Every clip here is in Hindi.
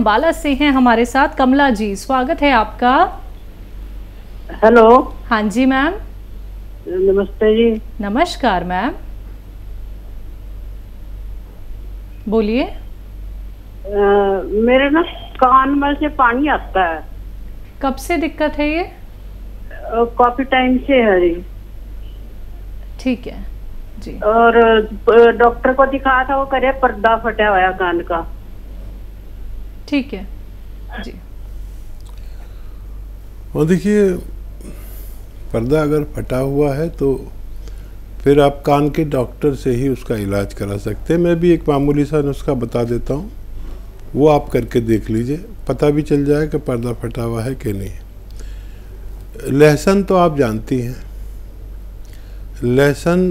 अम्बाला से हैं हमारे साथ। कमला जी स्वागत है आपका। हेलो। हाँ जी मैम। नमस्ते जी। नमस्कार मैम। बोलिए। मेरे ना कान में से पानी आता है। कब से दिक्कत है ये? काफ़ी टाइम से है जी। ठीक है। जी। और डॉक्टर को दिखाया था वो करे पर्दा फटा हुआ कान का। ठीक है। जी। और देखिए, पर्दा अगर फटा हुआ है तो फिर आप कान के डॉक्टर से ही उसका इलाज करा सकते हैं। मैं भी एक मामूली सा नुस्खा बता देता हूँ। वो आप करके देख लीजिए। पता भी चल जाए कि पर्दा फटा हुआ है कि नहीं। लहसुन तो आप जानती हैं। लहसुन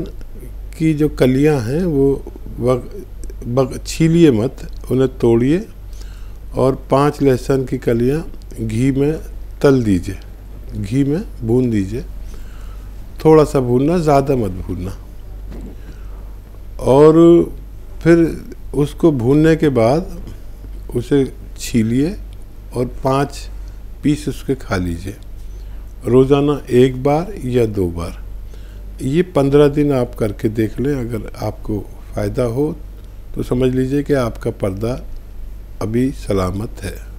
की जो कलियाँ हैं, वो बग, छीलिए मत, उन्हें तोड़िए। और पाँच लहसुन की कलियाँ घी में तल दीजिए। घी में भून दीजिए। थोड़ा सा भूनना, ज़्यादा मत भूनना। और फिर उसको भूनने के बाद उसे छीलिए और पाँच पीस उसके खा लीजिए। रोज़ाना एक बार या दो बार। ये पंद्रह दिन आप करके देख लें। अगर आपको फ़ायदा हो तो समझ लीजिए कि आपका पर्दा अभी सलामत है।